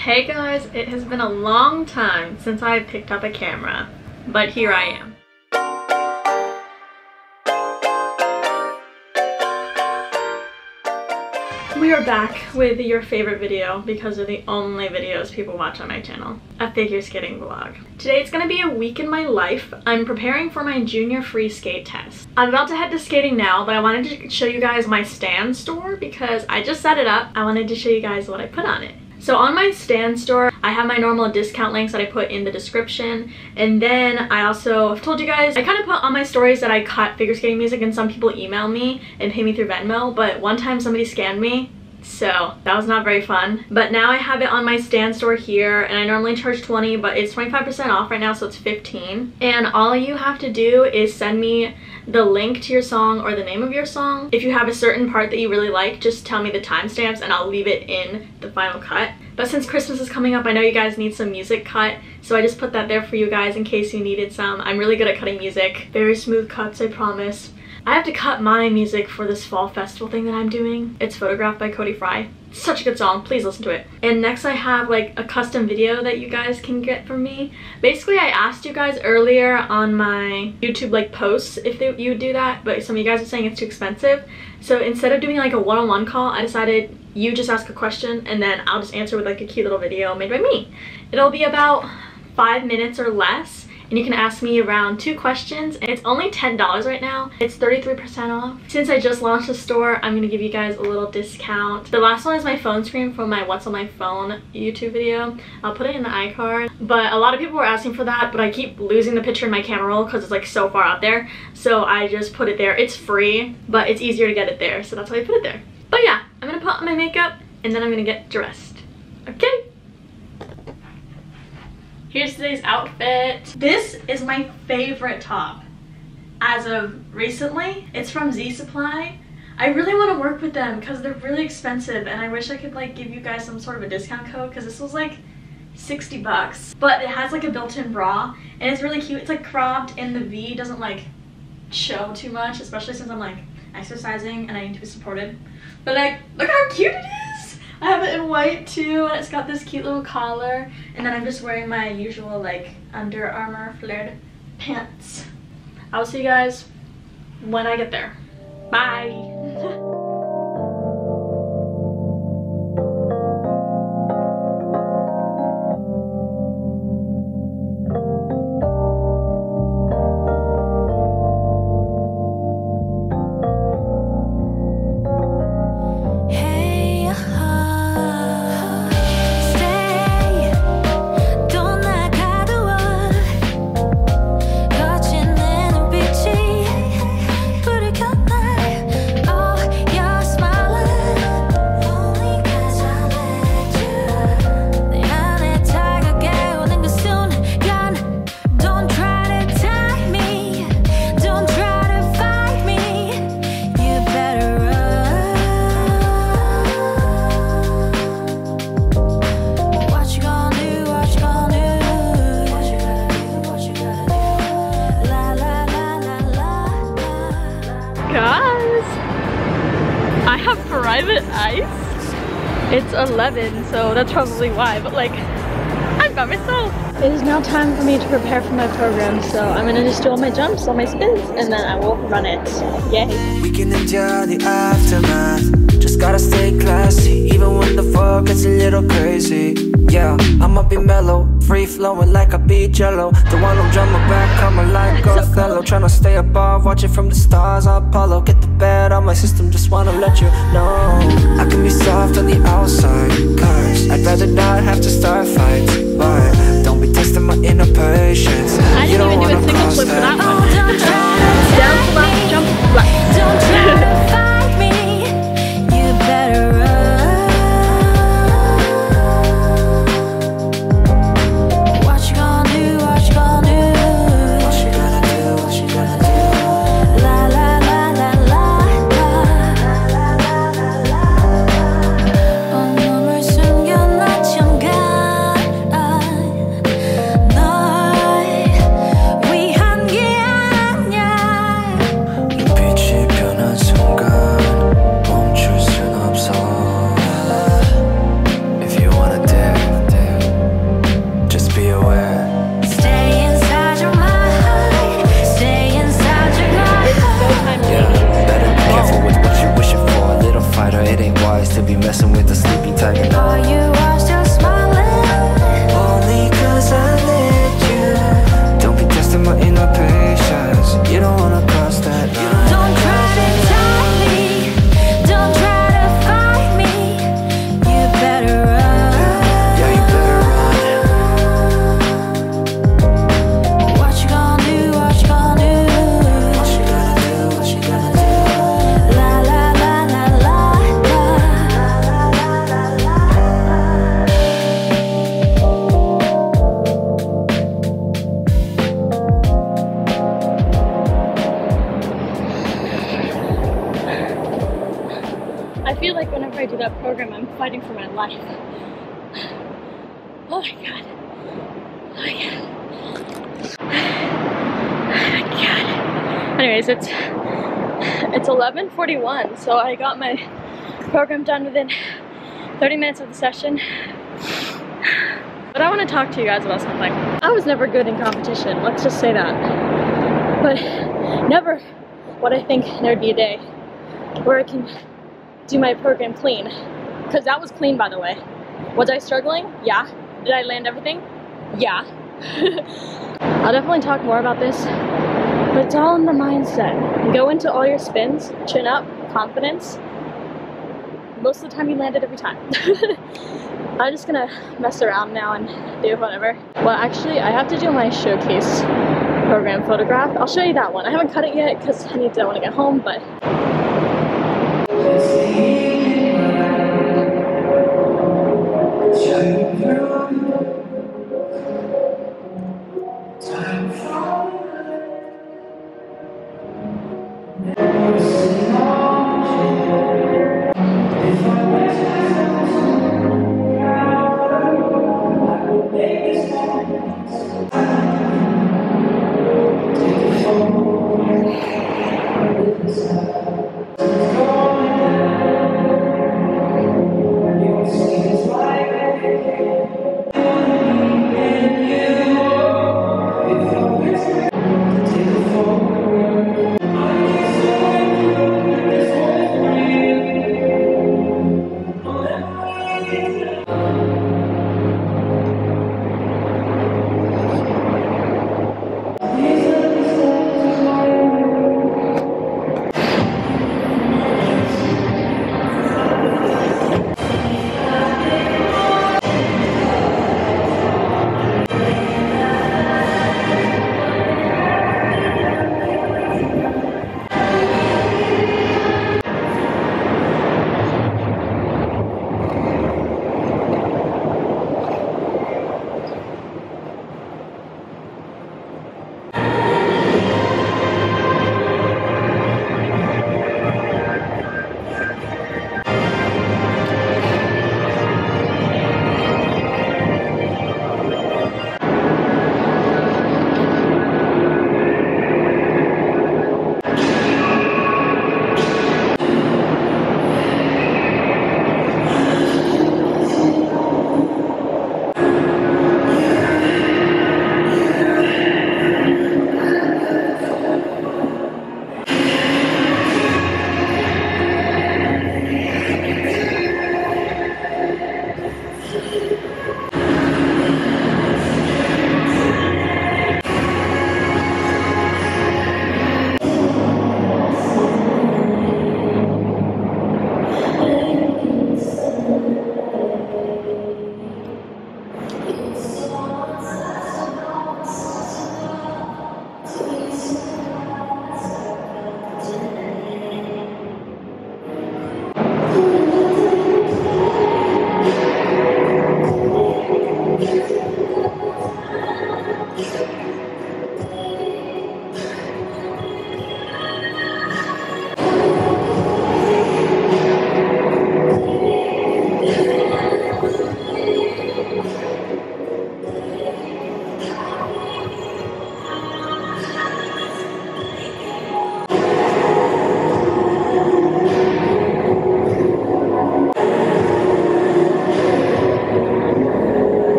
Hey guys, it has been a long time since I picked up a camera, but here I am. We are back with your favorite video because they're the only videos people watch on my channel, a figure skating vlog. Today it's gonna be a week in my life. I'm preparing for my junior free skate test. I'm about to head to skating now, but I wanted to show you guys my Stan Store because I just set it up. I wanted to show you guys what I put on it. So on my Stan Store, I have my normal discount links that I put in the description. And then I also have told you guys, I kind of put on my stories that I cut figure skating music and some people email me and pay me through Venmo. But one time somebody scammed me so that was not very fun but now i have it on my Stan Store here and i normally charge 20 but it's 25 percent off right now so it's 15 and all you have to do is send me the link to your song or the name of your song. If you have a certain part that you really like, just tell me the timestamps and I'll leave it in the final cut. But since Christmas is coming up, I know you guys need some music cut, so I just put that there for you guys in case you needed some. I'm really good at cutting music. Very smooth cuts, I promise. I have to cut my music for this fall festival thing that I'm doing. It's photographed by Cody Fry. Such a good song, please listen to it. And next I have like a custom video that you guys can get from me. Basically I asked you guys earlier on my YouTube like posts if they, you would do that, but some of you guys are saying it's too expensive. So instead of doing like a one-on-one -on -one call, I decided you just ask a question and then I'll just answer with like a cute little video made by me. It'll be about five minutes or less and you can ask me around two questions and it's only $10 right now. It's 33% off. Since I just launched the store, I'm gonna give you guys a little discount. The last one is my phone screen from my What's on My Phone YouTube video. I'll put it in the iCard. But a lot of people were asking for that, but I keep losing the picture in my camera roll because it's like so far out there. So I just put it there. It's free, but it's easier to get it there. So that's why I put it there. But yeah, I'm gonna put on my makeup and then I'm gonna get dressed. Okay? Here's today's outfit. This is my favorite top as of recently. It's from Z Supply. I really want to work with them because they're really expensive and I wish I could like give you guys some sort of a discount code because this was like 60 bucks. But it has like a built-in bra and it's really cute. It's like cropped and the V doesn't like show too much, especially since I'm like exercising and I need to be supported. But like, look how cute it is! I have it in white too and it's got this cute little collar and then I'm just wearing my usual like Under Armour flared pants. I'll see you guys when I get there. Bye! Private ice. It's 11, so that's probably why, but like, I'm by myself. It is now time for me to prepare for my program, so I'm gonna just do all my jumps, all my spins, and then I will run it. Yay. We can endure the aftermath. Just gotta stay classy, even when the fog gets a little crazy. Yeah, I'ma be mellow, free flowing like a beach jello. The one who drum back, I'm a like Othello. Trying to stay above, watching from the stars, Apollo. Get the bed on my system, just wanna let you know. I can be soft on the outside, cause I'd rather not have to start fights. But don't be testing my inner patience. I didn't even do a single flip for that one. Down, left, jump, left. program. I'm fighting for my life. Oh my god. Oh my god. Oh my god. Anyways, it's it's 11:41, so I got my program done within 30 minutes of the session. But I want to talk to you guys about something. I was never good in competition, let's just say that. But never what I think there'd be a day where I can do my program clean. Because that was clean, by the way. Was I struggling? Yeah. Did I land everything? Yeah. I'll definitely talk more about this, but it's all in the mindset. Go into all your spins, chin up, confidence. Most of the time you land it every time. I'm just gonna mess around now and do whatever. Well, actually, I have to do my showcase program photograph. I'll show you that one. I haven't cut it yet because I need to want to get home, but test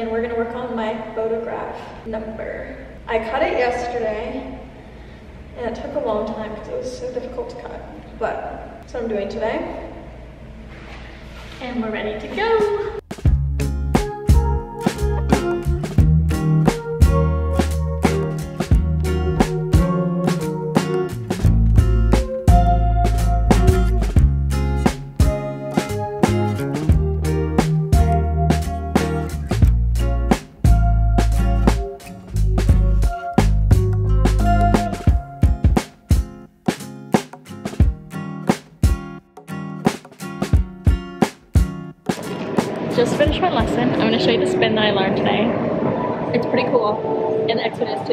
and we're gonna work on my photograph number. I cut it yesterday, and it took a long time because it was so difficult to cut. But that's what I'm doing today. And we're ready to go. Just finished my lesson. I'm going to show you the spin that I learned today. It's pretty cool. And Exodus too.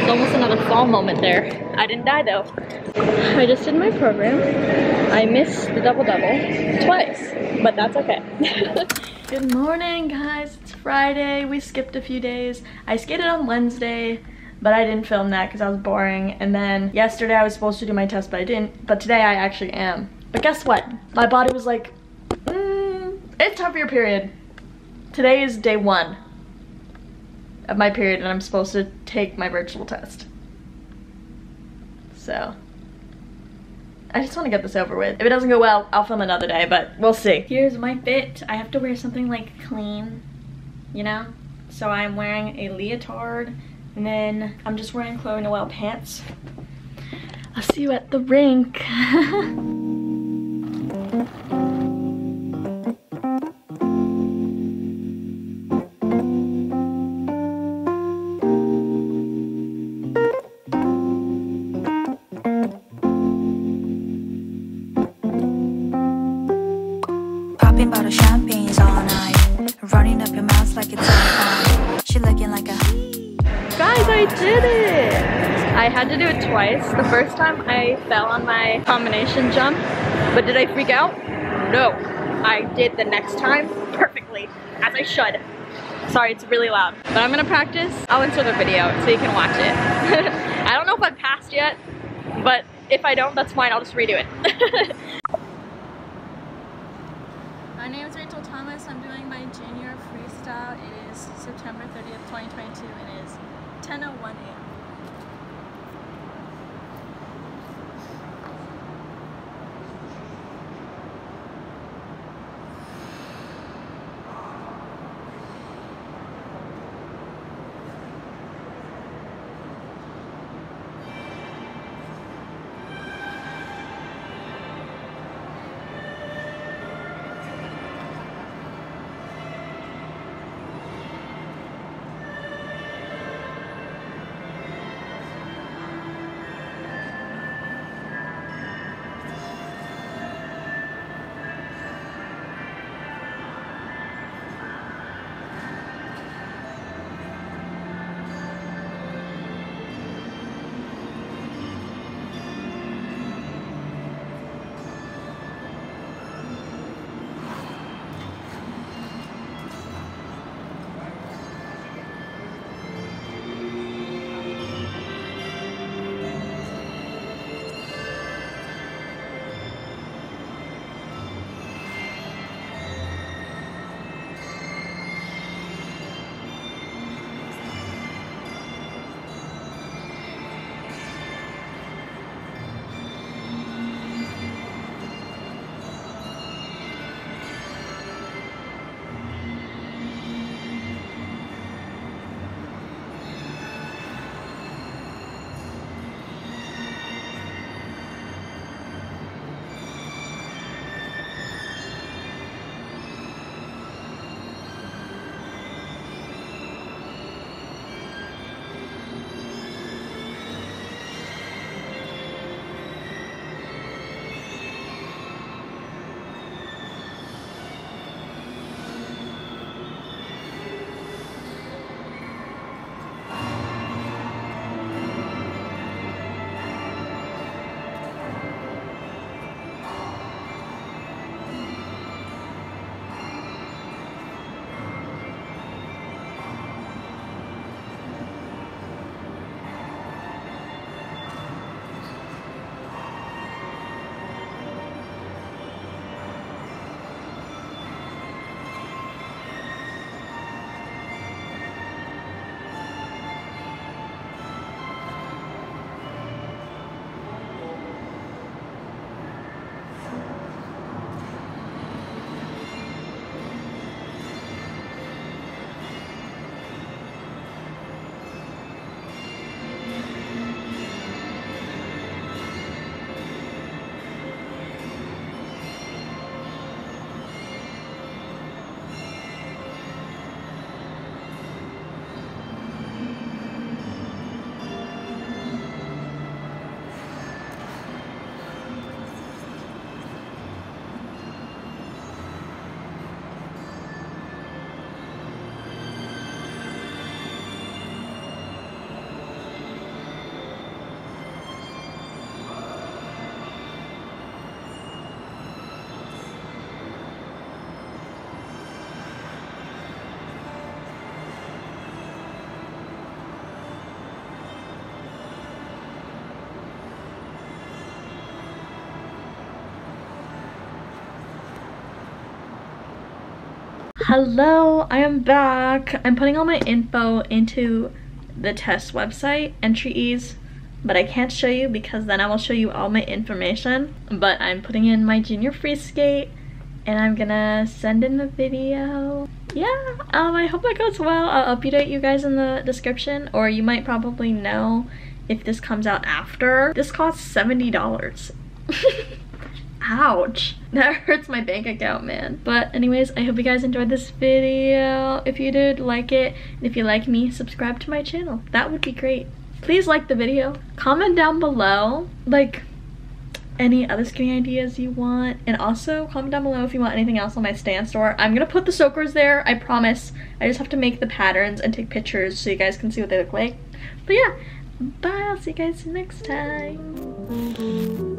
It's almost another fall moment there. I didn't die though. I just did my program. I missed the double-double twice, but that's okay. Good morning, guys. It's Friday. We skipped a few days. I skated on Wednesday, but I didn't film that because I was boring. And then yesterday I was supposed to do my test, but I didn't. But today I actually am. But guess what? My body was like, mm, it's time for your period. Today is day one of my period and I'm supposed to take my virtual test. So I just want to get this over with. If it doesn't go well, I'll film another day, but we'll see. Here's my fit. I have to wear something like clean, you know? So I'm wearing a leotard and then I'm just wearing Chloe Noel pants. I'll see you at the rink. it twice. The first time I fell on my combination jump, but did I freak out? No. I did the next time perfectly, as I should. Sorry, it's really loud. But I'm gonna practice. I'll insert the video so you can watch it. I don't know if I passed yet, but if I don't, that's fine. I'll just redo it. My name is Rachel Thomas. I'm doing my junior freestyle. It is September 30th, 2022. It is 10.01 Hello, I am back. I'm putting all my info into the test website, EntryEase, but I can't show you because then I will show you all my information. But I'm putting in my junior free skate and I'm gonna send in the video. Yeah, um, I hope that goes well. I'll update you guys in the description or you might probably know if this comes out after. This costs $70. Ouch. That hurts my bank account, man. But anyways, I hope you guys enjoyed this video. If you did, like it. And if you like me, subscribe to my channel. That would be great. Please like the video. Comment down below, like, any other skinny ideas you want. And also, comment down below if you want anything else on my Stan Store. I'm gonna put the soakers there, I promise. I just have to make the patterns and take pictures so you guys can see what they look like. But yeah, bye. I'll see you guys next time.